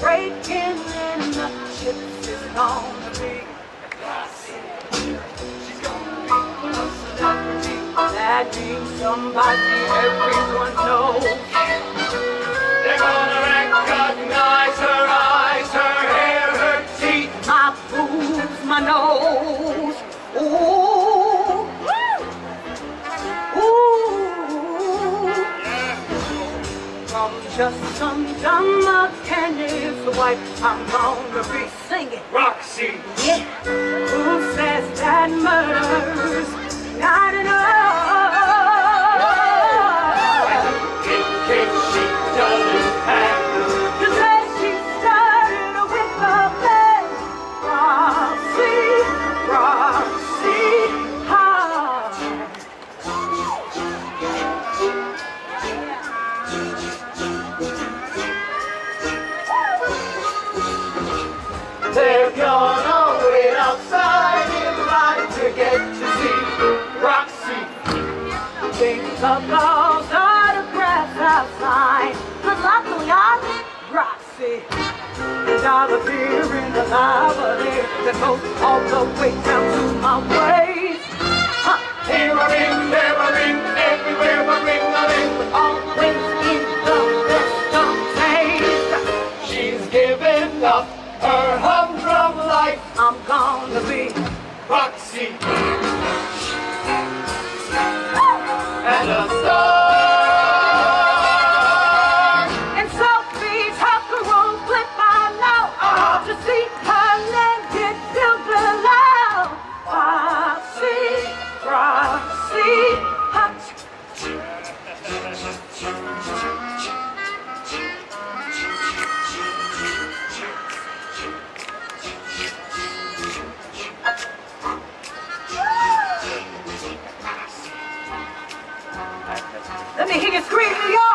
breaking in the chips is gonna be She's gonna be a celebrity. That means somebody everyone knows. They're gonna recognize her eyes, her hair, her teeth, my boobs, my nose. Ooh. Just some dumb mechanic's wife, I'm gonna be singing. Roxie, Yeah. Who says that murder's Outside in to get to see Roxie. Up of outside. But luckily I'm Roxie. And I'm that goes all the way down to my waist. Here I ring, there I ring, everywhere I ring, I ring, always in the best of taste. She's giving up. Adalah. It's scream